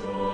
Joy.